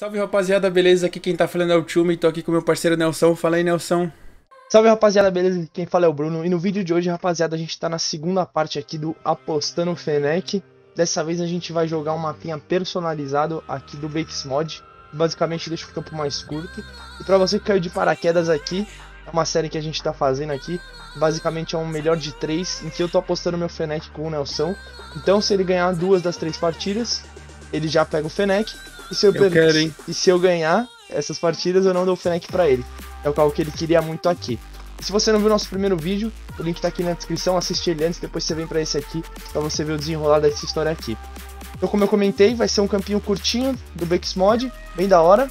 Salve rapaziada, beleza? Aqui quem tá falando é o Tchumi, tô aqui com meu parceiro Nelson. Fala aí, Nelson. Salve rapaziada, beleza? Quem fala é o Bruno. E no vídeo de hoje, rapaziada, a gente tá na segunda parte aqui do Apostando Fenec. Dessa vez a gente vai jogar um mapinha personalizado aqui do Bakes Mod. Basicamente deixa o campo mais curto. E pra você que caiu de paraquedas aqui, é uma série que a gente tá fazendo aqui. Basicamente é um melhor de três, em que eu tô apostando meu Fenec com o Nelson. Então se ele ganhar duas das três partidas, ele já pega o Fenec. E se eu, Eu quero, hein? E se eu ganhar essas partidas, eu não dou o Fenec pra ele. É o carro que ele queria muito aqui. E se você não viu nosso primeiro vídeo, o link tá aqui na descrição, assiste ele antes, depois você vem pra esse aqui, pra você ver o desenrolar dessa história aqui. Então como eu comentei, vai ser um campinho curtinho do Bakes Mod, bem da hora.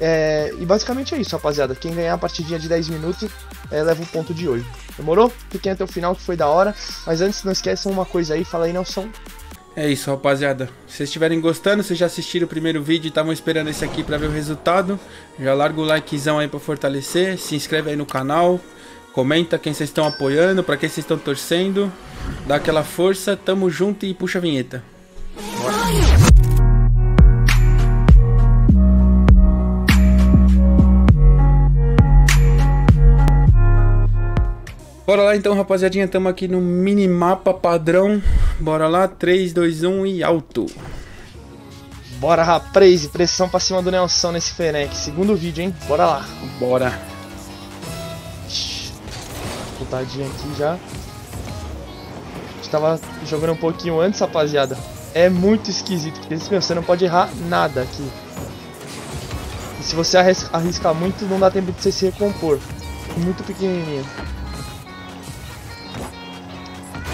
É, e basicamente é isso, rapaziada. Quem ganhar a partidinha de 10 minutos é, leva o ponto de hoje. Demorou? Fiquem até o final que foi da hora. Mas antes, não esqueçam uma coisa aí, fala aí, Nelson. É isso, rapaziada. Se vocês estiverem gostando, vocês já assistiram o primeiro vídeo e estavam esperando esse aqui pra ver o resultado, já larga o likezão aí pra fortalecer, se inscreve aí no canal, comenta quem vocês estão apoiando, pra quem vocês estão torcendo, dá aquela força, tamo junto e puxa a vinheta. Bora lá então, rapaziadinha, tamo aqui no minimapa padrão. Bora lá, 3, 2, 1 e alto. Bora, rapaz, pressão pra cima do Nelson nesse Fenec. Segundo vídeo, hein? Bora lá. Bora. Putadinha aqui já. A gente tava jogando um pouquinho antes, rapaziada. É muito esquisito, porque meu, você não pode errar nada aqui. E se você arris- arriscar muito, não dá tempo de você se recompor. Muito pequenininho.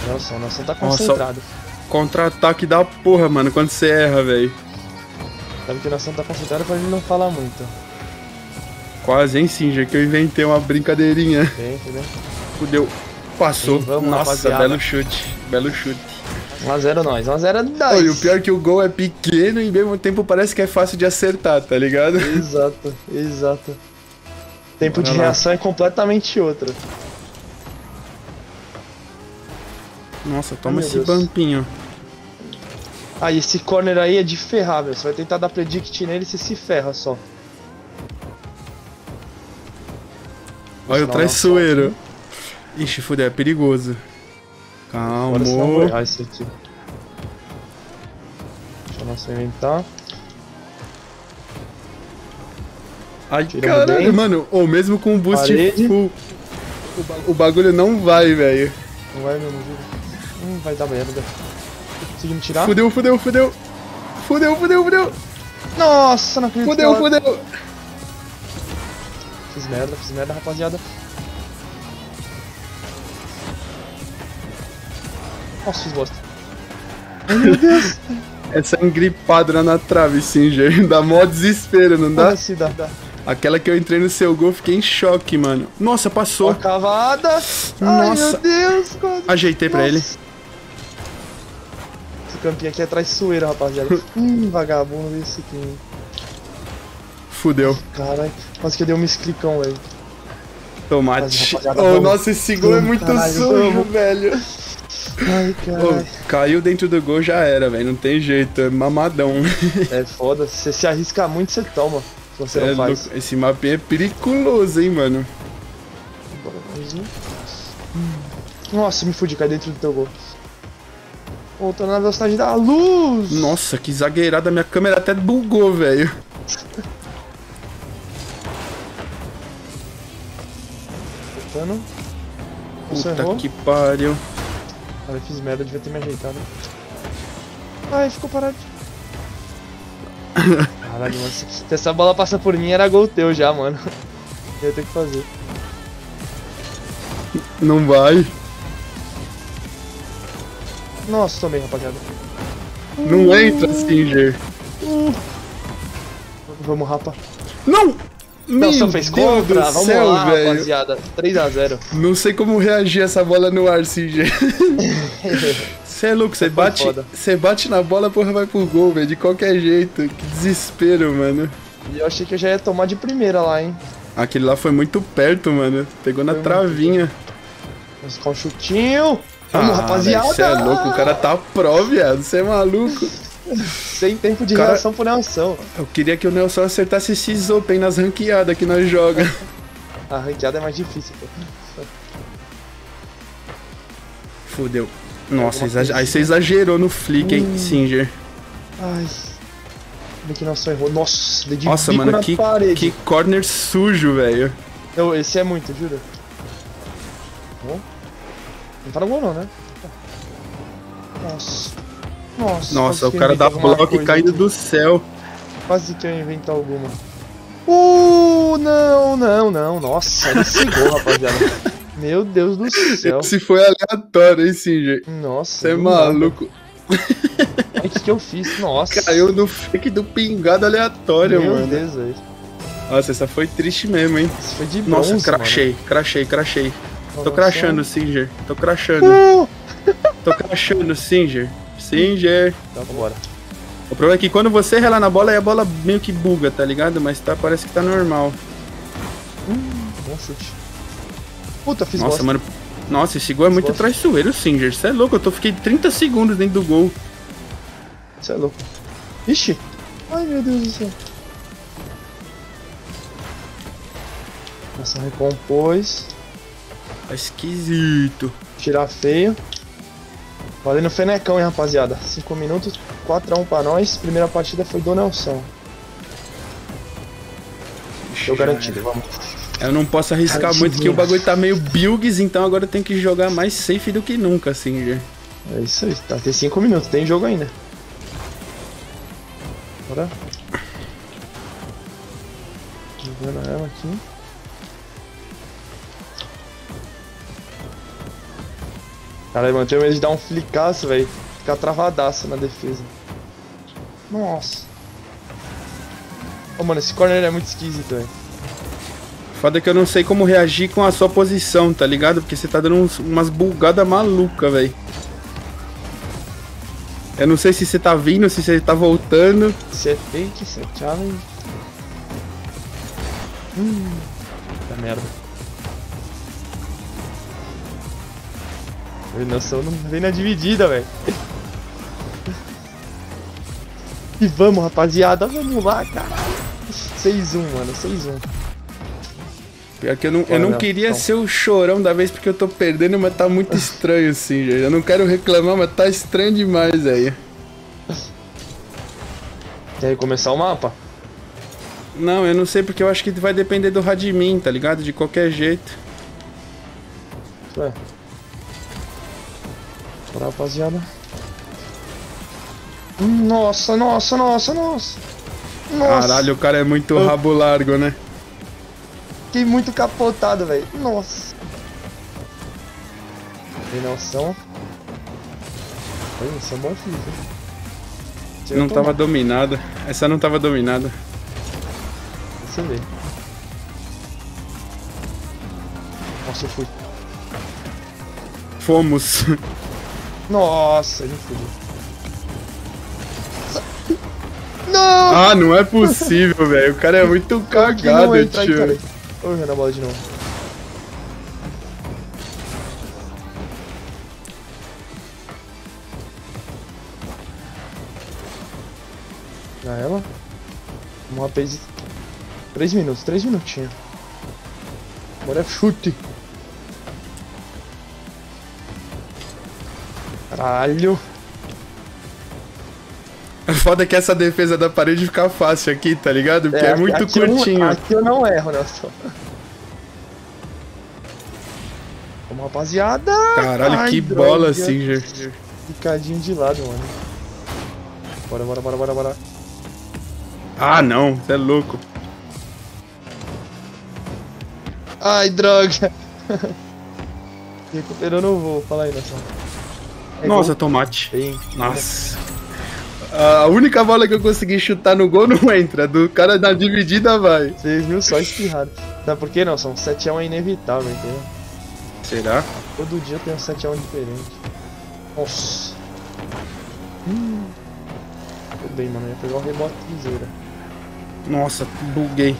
Nelson, Nelson tá Nossa. concentrado. Contra-ataque da porra, mano, quando você erra, velho. Sabe que o Nelson tá concentrado pra ele não falar muito. Quase, hein, Singer, que eu inventei uma brincadeirinha. Bem, entendeu? Fudeu. Passou. Sim, vamos, Nossa, rapaziada. belo chute. Belo chute. 1x0 nós, 1x0 nós. Oi, o pior é que o gol é pequeno e ao mesmo tempo parece que é fácil de acertar, tá ligado? Exato, exato. Tempo Bora de lá. reação é completamente outro. Nossa, toma Ai, esse Deus. bampinho. Ah, e esse corner aí é de ferrar, velho. Você vai tentar dar predict nele e você se ferra só. Olha o Não, traiçoeiro. Ixi, fudeu, é perigoso. Agora não Calma. errar esse aqui. Deixa eu nosso inventar. Ai, Tiramos caralho, mano. Ou mesmo com o boost Parede. full, o bagulho não vai, velho. Não vai mesmo, viu? Hum, vai dar merda. Conseguimos tirar? Fudeu, fudeu, fudeu. Fudeu, fudeu, fudeu. Nossa, não acredito. Fudeu, fudeu. Fiz merda, fiz merda, rapaziada. Nossa, fiz bosta. Ai, meu Deus. Essa engripada na trave, Singer. Dá mó desespero, não dá? Se dá. dá. Aquela que eu entrei no seu gol, fiquei em choque, mano. Nossa, Ó, passou. cavada. Ai, Nossa. meu Deus. Quase. Ajeitei pra Nossa. ele. Campinho aqui é traiçoeiro, rapaziada. hum, vagabundo esse aqui. Fudeu. Caralho, quase que eu dei um misclicão, velho. Tomate. Oh, nossa, esse gol é muito caralho, sujo, velho. Ai, Oh, caralho. caiu dentro do gol, já era, velho. Não tem jeito, é mamadão. É foda, se você se arriscar muito, você toma. Se você É não faz. Esse mapinha é periculoso, hein, mano. Bora, mais um. Hum. Nossa, me fudi, cai dentro do teu gol. Voltando na velocidade da luz! Nossa, que zagueirada. Minha câmera até bugou, velho. Voltando. Puta errou. que pariu. Cara, eu fiz merda, devia ter me ajeitado. Ai, ficou parado. Caralho, mano. Se se essa bola passa por mim, era gol teu já, mano. Eu ia ter que fazer. Não vai. Nossa, tomei, rapaziada. Não entra, Singer. Vamos, rapa. Não! Não, Meu só fez Deus contra. Vamos céu, lá, velho. rapaziada. 3x0. Não sei como reagir essa bola no ar, Singer. Você é louco, você bate, você bate na bola, porra vai pro gol, velho, de qualquer jeito. Que desespero, mano. e eu achei que eu já ia tomar de primeira lá, hein. Aquele lá foi muito perto, mano. Pegou na Foi muito travinha. Vamos com um chutinho. Vamos, Ah, rapaziada. Você é louco, o cara tá pró, viado. Você é maluco. Sem tempo de Cara- reação pro Nelson. Eu queria que o Nelson acertasse esses open nas ranqueadas que nós joga. A ranqueada é mais difícil, pô. Fudeu. Nossa, exager- aí você exagerou no flick, hein, Hum. Singer. Ai. Como é que Nelson errou? Nossa, Nossa, mano, que, parede. que corner sujo, velho. Esse é muito, juro. Não tá no gol não, né? Nossa. Nossa. Nossa, o cara dá bloco caindo do céu. Quase que eu invento alguma. Uh, não, não, não. Nossa, ele cegou, rapaziada. Meu Deus do céu. Esse foi aleatório, hein, Singer. Nossa. Você é maluco. O que, que eu fiz. Nossa. Caiu no fake do pingado aleatório, Meu mano. Deus, velho. Nossa, essa foi triste mesmo, hein. Isso foi de bronze, Nossa, crachei, crachei, crachei. Tô crachando, Singer. Tô crachando. Uh! Tô crachando, Singer. Singer. Tá, vambora. O problema é que quando você relar na bola, aí a bola meio que buga, tá ligado? Mas tá, parece que tá normal. Bom chute. Puta, fiz Nossa, bosta. mano. Nossa, esse gol é muito Bosta. traiçoeiro, Singer. Você é louco, eu tô, fiquei 30 segundos dentro do gol. Você é louco. Ixi. Ai, meu Deus do céu. Nossa, recompôs. Tá esquisito. Tirar feio. Valendo Fenecão, hein, rapaziada. 5 minutos, 4x1 pra nós. Primeira partida foi do Nelson. Deu já garantido, vamos. Eu não posso arriscar muito que o bagulho tá meio bilgs, então agora eu tenho que jogar mais safe do que nunca, Singer. É isso aí, tá. Tem 5 minutos, tem jogo ainda. Bora. Jogando ela aqui. Caralho, mano, tenho medo de dar um flicaço, velho. Ficar travadaço na defesa. Nossa. Ô, mano, esse corner é muito esquisito, velho. Foda que eu não sei como reagir com a sua posição, tá ligado? Porque você tá dando uns- umas bugadas maluca, velho. Eu não sei se você tá vindo, se você tá voltando. Se é fake, se é challenge. Hum. Tá merda. Noção não vem na dividida, velho. E vamos, rapaziada. Vamos lá, caralho. 6-1, mano. 6-1. Pior que eu não, eu não queria ser o chorão da vez porque eu tô perdendo, mas tá muito estranho, Singer. Eu não quero reclamar, mas tá estranho demais, velho. Quer recomeçar o mapa? Não, eu não sei porque eu acho que vai depender do Radmin, tá ligado? De qualquer jeito. Ué. Bora, rapaziada. Nossa, nossa, nossa, nossa. Nossa. Caralho, o cara é muito Eu- rabo largo, né? Fiquei muito capotado, velho. Nossa. Tem noção. Isso é um bom filho. hein? Não tava dominada. Essa não tava dominada. Deixa eu ver. Nossa, eu fui. Fomos. Nossa, ele fudeu. Não! Ah, não é possível, velho. O cara é muito cagado, entra aí, cara. tio. Ô, errando a bola de novo. Já ela. Uma pace. 3 minutos, 3 minutinhos. Agora é chute. Caralho. Foda é que essa defesa da parede fica fácil aqui, tá ligado? Porque é, aqui- muito aqui eu não- curtinho. aqui eu não erro, Nelson. Vamos, rapaziada. Caralho, Ai, que droga. bola, Singer. Picadinho de lado, mano. Bora, bora, bora, bora, bora. Ah, não. Você é louco. Ai, droga. Recuperou no voo. Fala aí, Nelson. É Nossa, gol? tomate. Tem. Nossa. A única bola que eu consegui chutar no gol não entra. Do cara na dividida vai. Vocês viram só espirrado. Sabe por quê, Nelson? 7x1 é inevitável, entendeu? Será? Todo dia tem um 7x1 diferente. Nossa. Hum. Tô bem, mano. Eu ia pegar o rebote liseira. Nossa, buguei.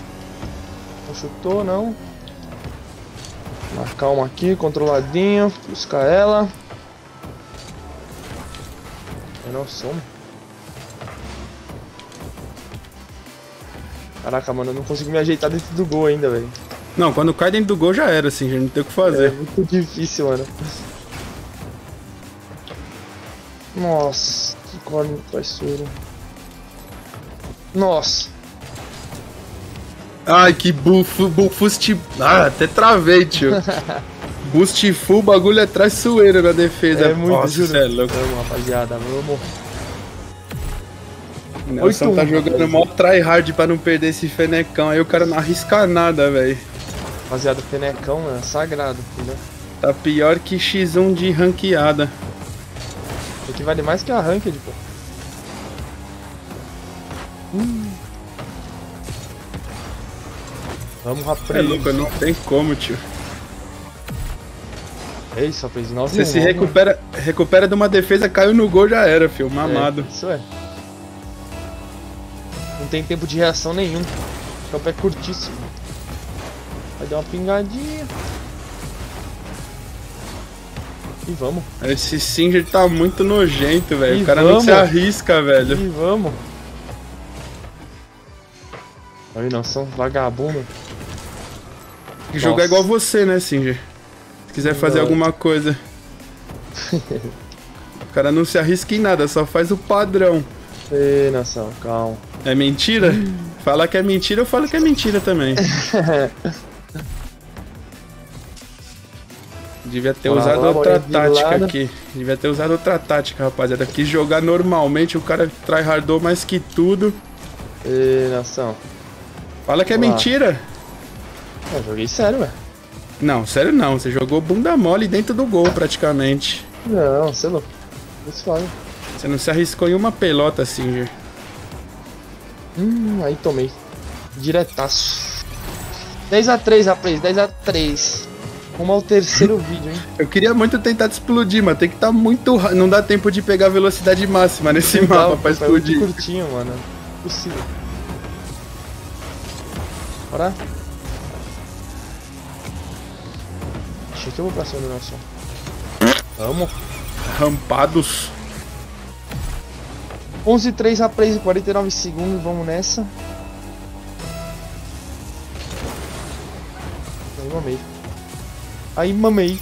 Não chutou, não. Mas calma aqui, controladinho. Busca ela. Eu não sumo. Caraca, mano, eu não consigo me ajeitar dentro do gol ainda, velho. Não, quando cai dentro do gol já era, assim, já não tem o que fazer. É muito difícil, mano. Nossa, que corno traiçoeiro. Nossa. Ai, que bufo, bufuste. Ah, até travei, tio. Boost full, o bagulho é traiçoeiro na defesa. é muito Nossa, juro. é louco. Vamos, rapaziada, vamos. Nelson tá Oito, jogando rapaz. mó tryhard pra não perder esse fenecão. Aí o cara não arrisca nada, velho. Rapaziada, o penecão, mano, é sagrado, entendeu? Tá pior que X1 de ranqueada. Isso aqui vale mais que a ranked, pô. Hum. Vamos, É rapaz. louco, não tem como, tio. É isso, rapaz. 9 Você se recupera, recupera de uma defesa, caiu no gol, já era, filho. Mamado. É, isso é. Não tem tempo de reação nenhum. O campo é curtíssimo. Vai dar uma pingadinha. E vamos. Esse Singer tá muito nojento, velho. O cara não vamos. se arrisca, velho. E vamos. Aí não, são vagabundo. Que jogar Nossa. igual você, né, Singer? Se quiser fazer alguma coisa. o cara não se arrisca em nada, só faz o padrão. Ei, nação, calma. É mentira? Falar que é mentira, eu falo que é mentira também. Devia ter Bora usado lá, outra tática aqui. Devia ter usado outra tática, rapaziada. Quis jogar normalmente, o cara tryhardou mais que tudo. Ei, nação. Fala que é Olá. mentira. Eu joguei sério, velho. Não, sério não. Você jogou bunda mole dentro do gol, praticamente. Não, você é louco. Isso fala. Você não se arriscou em uma pelota, Singer. Hum, aí tomei. Diretaço. 10x3, rapaz, 10x3. Vamos ao terceiro vídeo, hein? Eu queria muito tentar te explodir, mas tem que estar muito. ra- Não dá tempo de pegar a velocidade máxima nesse mapa Dá, pra muito explodir. curtinho, mano. Possível. Bora. Achei que eu vou pra cima do nosso. Vamos. Rampados. 11 3 a 3 49 segundos, vamos nessa. Aí mamei. Aí mamei.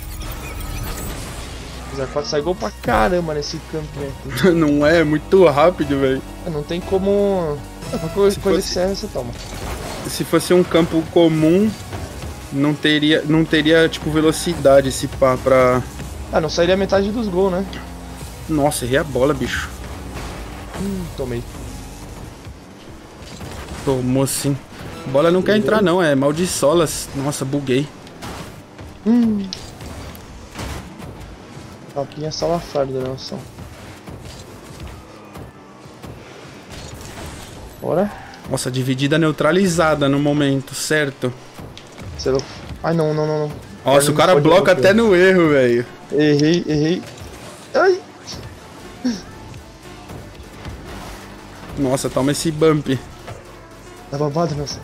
4 sai gol pra caramba nesse campo, né? Não é, é muito rápido, velho. Não tem como. É, Qualquer coisa Se coisa fosse- que serve, você toma. Se fosse um campo comum, não teria, não teria tipo velocidade esse pá pra. Ah, não sairia metade dos gols, né? Nossa, errei a bola, bicho. Hum, tomei. Tomou sim. Bola não quer entrar não, é maldiçolas. Nossa, buguei. Hum. Papinha salafarda, nossa. Bora. Nossa, dividida neutralizada no momento, certo? Você não... Ai, não, não, não, não. Nossa, o cara bloca até no erro, velho. Errei, errei. Ai. Nossa, toma esse bump. Tá babado, nossa.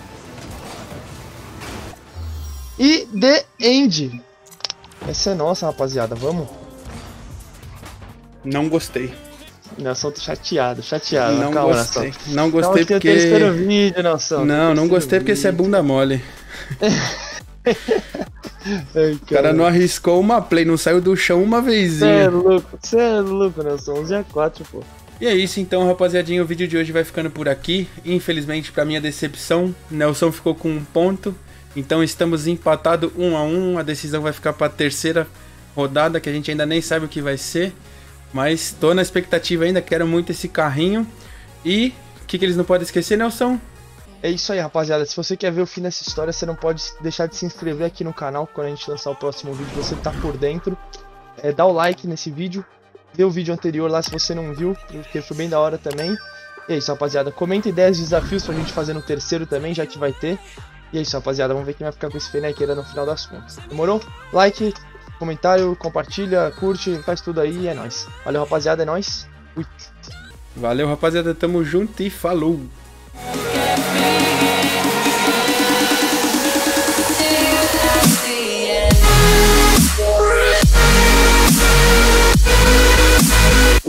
E The End. Essa é nossa, rapaziada. Vamos? Não gostei. Nação, tô chateado, chateado. não Calma, gostei. Nação. Não gostei porque. terceiro vídeo, Nação. Não, não gostei porque você é bunda mole. Ai, O cara não arriscou uma play, não saiu do chão uma Você é louco, você é louco, Nelson. 11 a 4, pô. E é isso então, rapaziadinha. O vídeo de hoje vai ficando por aqui. Infelizmente, pra minha decepção, Nelson ficou com um ponto. Então estamos empatados um a um. A decisão vai ficar pra terceira rodada, que a gente ainda nem sabe o que vai ser. Mas tô na expectativa ainda, quero muito esse carrinho. E o que, que eles não podem esquecer, Nelson? É isso aí, rapaziada. Se você quer ver o fim dessa história, você não pode deixar de se inscrever aqui no canal. Quando a gente lançar o próximo vídeo, você tá por dentro. É, dá o like nesse vídeo. Vê o vídeo anterior lá se você não viu, porque foi bem da hora também. E é isso, rapaziada. Comenta ideias de desafios pra gente fazer no terceiro também, já que vai ter. E é isso, rapaziada. Vamos ver quem vai ficar com esse Fenequeira no final das contas. Demorou? Like, comentário, compartilha, curte, faz tudo aí é nóis. Valeu, rapaziada. É nóis. Fui. Valeu, rapaziada. Tamo junto e falou! Yes.